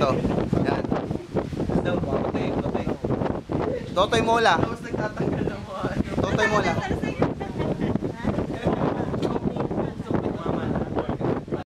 to. Yan. Totoy Mola. Totoy Mola.